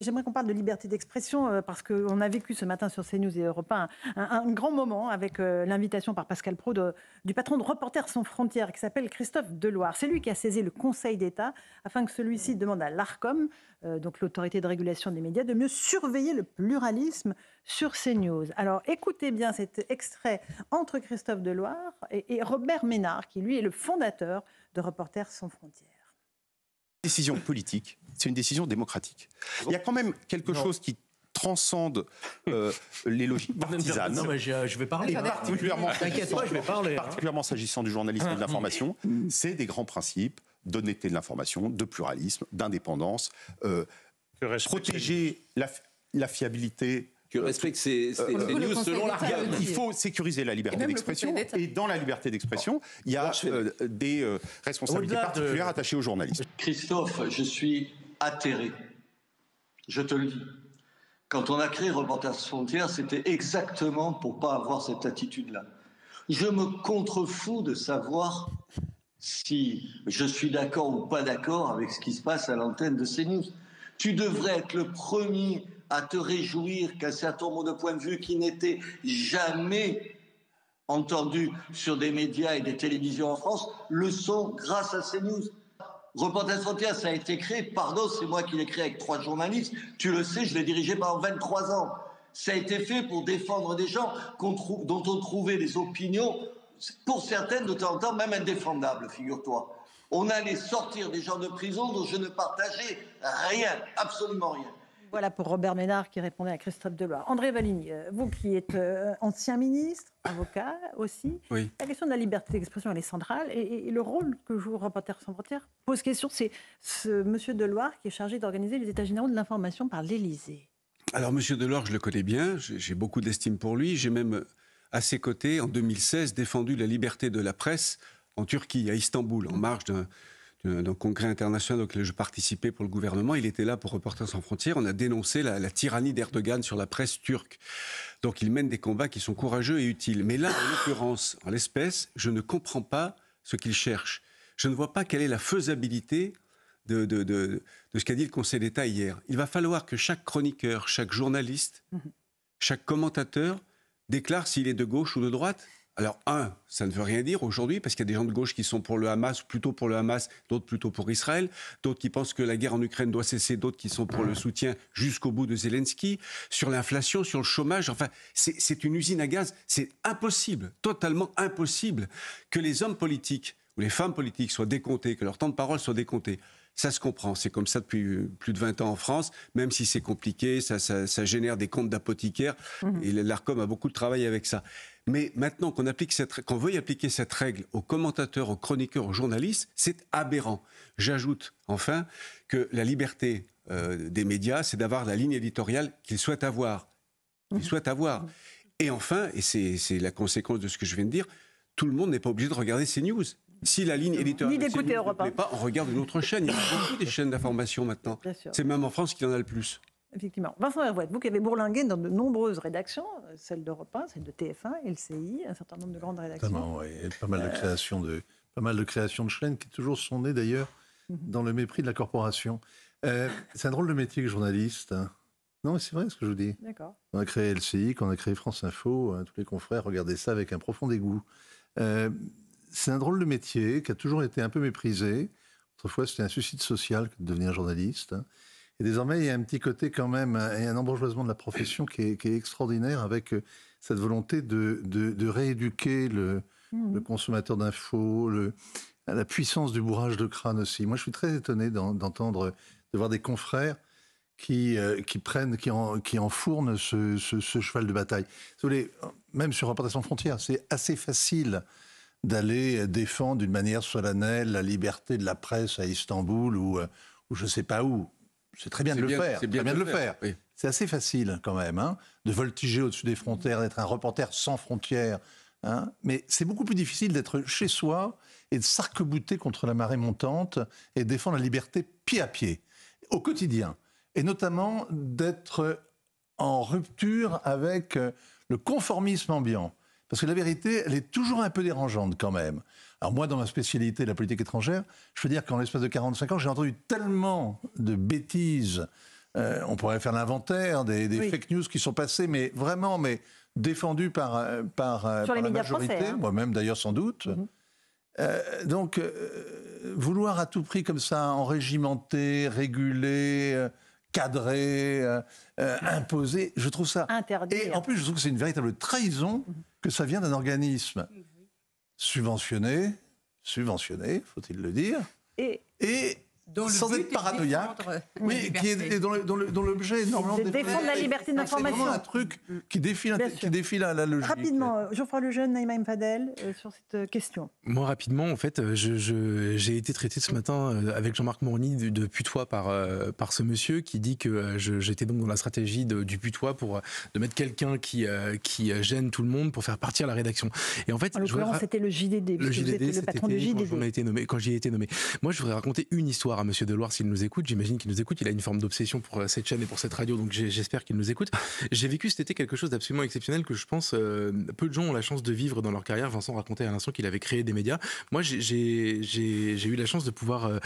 J'aimerais qu'on parle de liberté d'expression euh, parce qu'on a vécu ce matin sur CNews et Europe 1 un, grand moment avec euh, l'invitation par Pascal Pro du patron de Reporters sans frontières qui s'appelle Christophe Deloire. C'est lui qui a saisi le Conseil d'État afin que celui-ci demande à l'ARCOM, euh, donc l'autorité de régulation des médias, de mieux surveiller le pluralisme sur CNews. Alors écoutez bien cet extrait entre Christophe Deloire et Robert Ménard qui lui est le fondateur de Reporters sans frontières décision politique, c'est une décision démocratique. Il y a quand même quelque chose qui transcende euh, les logiques partisanes. Non, mais je, vais parler. Hein. particulièrement, je vais parler. Hein. Particulièrement s'agissant du journalisme et de l'information, c'est des grands principes d'honnêteté de l'information, de pluralisme, d'indépendance, euh, protéger la, la fiabilité que respecte ces, ces, euh, news selon la Il faut sécuriser la liberté d'expression. Et dans la liberté d'expression, il y a euh, des euh, responsabilités particulières attachées aux journalistes. Christophe, je suis atterré. Je te le dis. Quand on a créé Reporters Frontières, c'était exactement pour pas avoir cette attitude-là. Je me contrefous de savoir si je suis d'accord ou pas d'accord avec ce qui se passe à l'antenne de CNews. Tu devrais être le premier à te réjouir qu'un certain nombre de points de vue qui n'étaient jamais entendus sur des médias et des télévisions en France le sont grâce à ces news. Reporters Frontières, ça a été créé, pardon, c'est moi qui l'ai créé avec trois journalistes, tu le sais, je l'ai dirigé pendant 23 ans. Ça a été fait pour défendre des gens dont on trouvait les opinions, pour certaines de temps en temps, même indéfendables, figure-toi. On allait sortir des gens de prison dont je ne partageais rien, absolument rien. Voilà pour Robert Ménard qui répondait à Christophe Deloire. André Valigny, euh, vous qui êtes euh, ancien ministre, avocat aussi, la question de la liberté d'expression elle est centrale et, le rôle que joue Reporters sans frontières pose question. C'est ce monsieur Deloire qui est chargé d'organiser les états généraux de l'information par l'Élysée. Alors monsieur Deloire, je le connais bien, j'ai beaucoup d'estime pour lui. J'ai même à ses côtés, en 2016, défendu la liberté de la presse en Turquie, à Istanbul, en marge d'un d'un congrès international auquel je participais pour le gouvernement. Il était là pour Reporters sans frontières. On a dénoncé la, tyrannie d'Erdogan sur la presse turque. Donc il mène des combats qui sont courageux et utiles. Mais là, en l'occurrence, en l'espèce, je ne comprends pas ce qu'il cherche. Je ne vois pas quelle est la faisabilité de, de, de, de ce qu'a dit le Conseil d'État hier. Il va falloir que chaque chroniqueur, chaque journaliste, mhm. chaque commentateur déclare s'il est de gauche ou de droite. Alors, un, ça ne veut rien dire aujourd'hui, parce qu'il y a des gens de gauche qui sont pour le Hamas, plutôt pour le Hamas, d'autres plutôt pour Israël, d'autres qui pensent que la guerre en Ukraine doit cesser, d'autres qui sont pour le soutien jusqu'au bout de Zelensky, sur l'inflation, sur le chômage. Enfin, c'est une usine à gaz. C'est impossible, totalement impossible, que les hommes politiques ou les femmes politiques soient décomptés, que leur temps de parole soit décompté. Ça se comprend, c'est comme ça depuis euh, plus de 20 ans en France, même si c'est compliqué, ça, ça, génère des comptes d'apothicaires, mmh. et l'ARCOM a beaucoup de travail avec ça. Mais maintenant qu'on applique cette, qu'on veuille appliquer cette règle aux commentateurs, aux chroniqueurs, aux journalistes, c'est aberrant. J'ajoute enfin que la liberté euh, des médias, c'est d'avoir la ligne éditoriale qu'ils souhaitent avoir. Mmh. souhaitent avoir. Et enfin, et c'est la conséquence de ce que je viens de dire, tout le monde n'est pas obligé de regarder ces news. Si la ligne éditoriale ne plaît pas, on regarde une autre chaîne. Il y a beaucoup des chaînes d'information maintenant. C'est même en France qu'il y en a le plus. Effectivement. Vincent Hervouette, vous qui avez bourlingué dans de nombreuses rédactions, euh, celle d'Europe 1, celle de TF1, LCI, un certain nombre de grandes rédactions. oui. Pas mal de euh, créations de, pas mal de créations de chaînes qui toujours sont nées d'ailleurs mhm. dans le mépris de la corporation. Euh, c'est un drôle de métier que journaliste. Hein. Non, c'est vrai ce que je vous dis. D'accord. On a créé LCI, on a créé France Info, hein, tous les confrères regardaient ça avec un profond dégoût. c'est un drôle de métier qui a toujours été un peu méprisé. Autrefois, c'était un suicide social de devenir journaliste. Hein. Et désormais, il y a un petit côté quand même, et un embourgeoisement de la profession qui est, extraordinaire avec euh, cette volonté de, de, rééduquer le, mmh. le consommateur d'infos, la puissance du bourrage de crâne aussi. Moi, je suis très étonné d'entendre, de voir des confrères qui, euh, qui prennent, qui, en, qui enfournent ce, ce, cheval de bataille. Vous voulez, même sur Reportation Frontière, c'est assez facile d'aller défendre d'une manière solennelle la liberté de la presse à Istanbul ou, euh, ou je ne sais pas où. C'est très bien de le faire. C'est bien, de le faire. C'est assez facile quand même, hein, de voltiger au-dessus des frontières, d'être un reporter sans frontières. Hein. Mais c'est beaucoup plus difficile d'être chez soi et de s'arc-bouter contre la marée montante et défendre la liberté pied à pied, au quotidien. Et notamment d'être en rupture avec le conformisme ambiant. Parce que la vérité, elle est toujours un peu dérangeante quand même. Alors moi, dans ma spécialité, la politique étrangère, je veux dire qu'en l'espace de 45 ans, j'ai entendu tellement de bêtises euh, on pourrait faire l'inventaire des, fake news qui sont passées, mais vraiment, mais défendues par, euh, par, la majorité, hein. moi-même d'ailleurs sans doute. Mhm. donc, vouloir à tout prix comme ça enrégimenter, réguler, cadrer, imposer, je trouve ça... Interdire. Et en plus, je trouve que c'est une véritable trahison mhm. que ça vient d'un organisme subventionné, subventionné, faut-il le dire, et, et sans être paranoïaque, oui, qui est, dont, l'objet énormément de défendre la liberté d'information. C'est vraiment un truc qui défie, la, qui défie la, logique. Rapidement, euh, Geoffroy Lejeune, Naïma Mfadel, euh, sur cette euh, question. Moi, rapidement, en fait, j'ai été traité ce matin avec Jean-Marc Morny de, de, putois par, par ce monsieur qui dit que j'étais donc dans la stratégie du putois pour de mettre quelqu'un qui, qui gêne tout le monde pour faire partir la rédaction. Et en fait, en l'occurrence, c'était le JDD. Le JDD, le patron du JDD. Quand, été nommé, quand j'y ai été nommé. Moi, je voudrais raconter une histoire à Monsieur Deloire s'il nous écoute. J'imagine qu'il nous écoute. Il a une forme d'obsession pour euh, cette chaîne et pour cette radio, donc j'espère qu'il nous écoute. J'ai vécu cet été quelque chose d'absolument exceptionnel que je pense euh, peu de gens ont la chance de vivre dans leur carrière. Vincent racontait à l'instant qu'il avait créé des médias. Moi, j'ai eu la chance de pouvoir euh,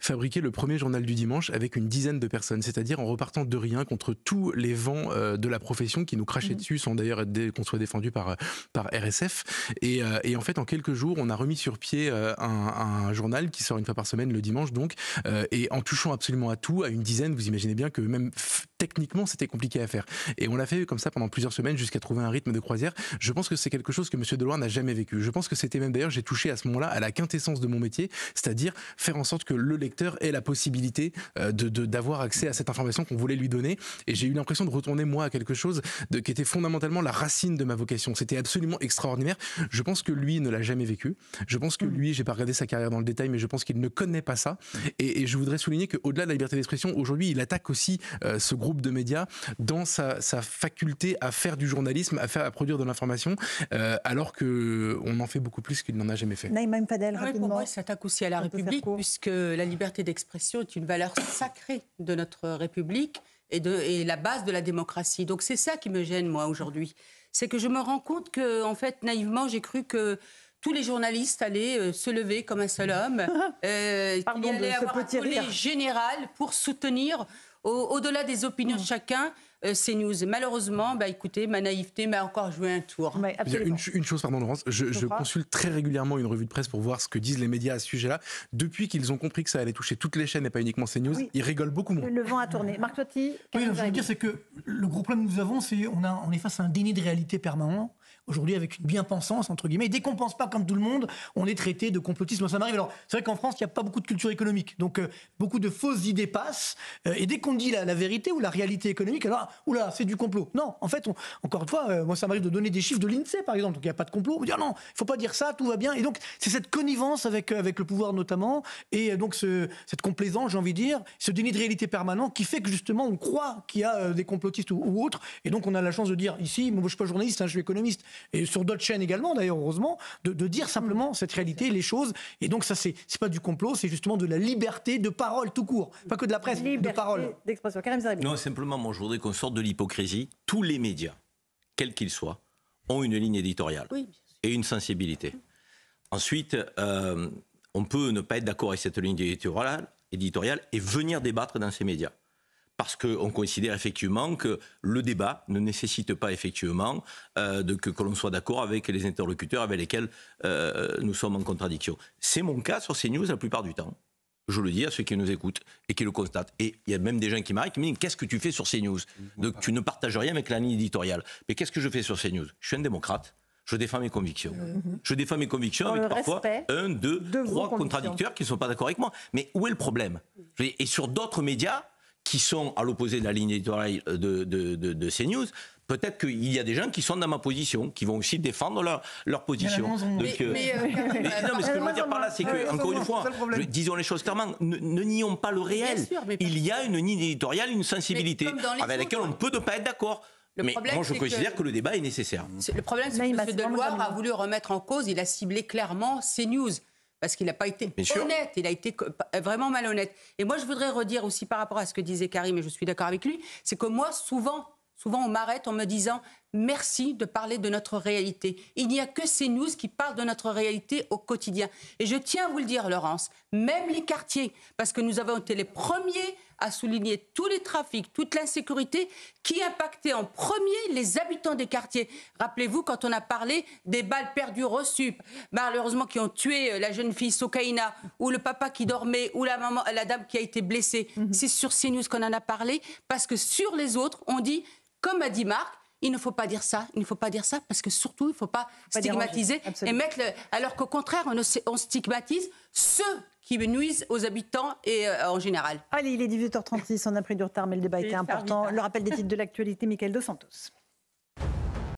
fabriquer le premier journal du dimanche avec une dizaine de personnes, c'est-à-dire en repartant de rien contre tous les vents de la profession qui nous crachaient mmh. dessus sans d'ailleurs qu'on soit défendu par, par RSF. Et, et, en fait, en quelques jours, on a remis sur pied un, un, journal qui sort une fois par semaine le dimanche, donc, et en touchant absolument à tout, à une dizaine, vous imaginez bien que même techniquement, c'était compliqué à faire. Et on l'a fait comme ça pendant plusieurs semaines jusqu'à trouver un rythme de croisière. Je pense que c'est quelque chose que M. Deloire n'a jamais vécu. Je pense que c'était même d'ailleurs, j'ai touché à ce moment-là à la quintessence de mon métier, c'est-à-dire faire en sorte que le lecteur ait la possibilité euh, de d'avoir accès à cette information qu'on voulait lui donner. Et j'ai eu l'impression de retourner moi à quelque chose de, qui était fondamentalement la racine de ma vocation. C'était absolument extraordinaire. Je pense que lui ne l'a jamais vécu. Je pense que lui, j'ai pas regardé sa carrière dans le détail, mais je pense qu'il ne connaît pas ça. Et, et je voudrais souligner qu'au-delà de la liberté d'expression, aujourd'hui, il attaque aussi euh, ce groupe de médias dans sa, faculté à faire du journalisme, à, faire, à produire de l'information, euh, alors qu'on en fait beaucoup plus qu'il n'en a jamais fait. Naïma Fadel, rapidement. pour moi, il s'attaque aussi à la République, puisque la liberté d'expression est une valeur sacrée de notre République et, de, et la base de la démocratie. Donc c'est ça qui me gêne, moi, aujourd'hui. C'est que je me rends compte que, en fait, naïvement, j'ai cru que tous les journalistes allaient euh, se lever comme un seul homme, euh, Pardon allaient avoir un général pour soutenir, au-delà des opinions de chacun, euh, CNews. Malheureusement, bah, écoutez, ma naïveté m'a encore joué un tour. une, une, chose, pardon Laurence, je, consulte très régulièrement une revue de presse pour voir ce que disent les médias à ce sujet-là. Depuis qu'ils ont compris que ça allait toucher toutes les chaînes et pas uniquement CNews, ils rigolent beaucoup moins. Le vent a tourné. Marc Totti Oui, ce que je veux dire, c'est que le gros problème que nous avons, c'est qu'on on est face à un déni de réalité permanent aujourd'hui avec une bien-pensance, entre guillemets. Et dès qu'on pense pas comme tout le monde, on est traité de complotisme. Ça m'arrive. Alors, c'est vrai qu'en France, il n'y a pas beaucoup de culture économique. Donc, euh, beaucoup de fausses idées passent. Euh, et dès qu'on dit la, vérité ou la réalité économique, alors, oula, c'est du complot. Non, en fait, encore une fois, euh, moi, ça m'arrive de donner des chiffres de l'INSEE, par exemple. Donc, il n'y a pas de complot. On dit, ah non, il faut pas dire ça, tout va bien. Et donc, c'est cette connivence avec, avec le pouvoir, notamment. Et donc, ce, cette complaisance, j'ai envie de dire, ce déni de réalité permanent qui fait que, justement, on croit qu'il y a des complotistes ou, autres. Et donc, on a la chance de dire, ici, moi, je suis pas journaliste, hein, je suis économiste. Et sur d'autres chaînes, également, d'ailleurs, heureusement, de, dire simplement cette réalité, les choses. Et donc, ça, c'est pas du complot, c'est justement de la liberté de parole tout court. Pas que de la presse, de parole. d'expression. Non, simplement, moi, je voudrais qu'on sorte de l'hypocrisie. Tous les médias, quels qu'ils soient, ont une ligne éditoriale et une sensibilité. Ensuite, euh, on peut ne pas être d'accord avec cette ligne éditoriale, éditoriale et venir débattre dans ces médias parce qu'on considère effectivement que le débat ne nécessite pas effectivement euh, de, que, l'on soit d'accord avec les interlocuteurs avec lesquels euh, nous sommes en contradiction. C'est mon cas sur CNews la plupart du temps. Je le dis à ceux qui nous écoutent et qui le constatent. Et il y a même des gens qui m'arrêtent qui me disent Qu'est-ce que tu fais sur CNews? Donc tu ne partages rien avec la ligne éditoriale. Mais qu'est-ce que je fais sur CNews? Je suis un démocrate je défends mes convictions. Je défends mes convictions avec parfois un, deux, trois contradicteurs qui ne sont pas d'accord avec moi. Mais où est le problème? Et sur d'autres médias, qui sont à l'opposé de la ligne éditoriale de, de, de, CNews, peut-être qu'il y a des gens qui sont dans ma position, qui vont aussi défendre leur, leur position. mais, euh, mais, euh, non, mais ce que je veux dire par là, c'est que, encore une fois, disons les choses clairement, ne, nions pas le réel. Il y a une ligne éditoriale, une sensibilité avec laquelle on ne peut pas être d'accord. mais moi, je considère que... le débat est nécessaire. Le problème, c'est que M. Deloire a voulu remettre en cause, il a ciblé clairement CNews parce qu'il n'a pas été honnête, il a été vraiment malhonnête. Et moi, je voudrais redire aussi par rapport à ce que disait Karim, et je suis d'accord avec lui, c'est que moi, souvent, souvent, on m'arrête en me disant merci de parler de notre réalité. Il n'y a que ces news qui parlent de notre réalité au quotidien. Et je tiens à vous le dire, Laurence, même les quartiers, parce que nous avons été les premiers a souligné tous les trafics, toute l'insécurité qui impactait en premier les habitants des quartiers. Rappelez-vous quand on a parlé des balles perdues reçues, malheureusement qui ont tué euh, la jeune fille Sokaina, ou le papa qui dormait, ou la, maman, la dame qui a été blessée. Mhm. C'est sur CNews qu'on en a parlé, parce que sur les autres, on dit, comme a dit Marc, il ne faut pas dire ça, il ne faut pas dire ça, parce que surtout, il ne faut pas, stigmatiser et mettre le... Alors qu'au contraire, on, on, stigmatise ceux qui nuisent aux habitants et euh, en général. Allez, il est 18h36, on a pris du retard, mais le débat était important. Le rappel des titres de l'actualité, Michael Dos Santos.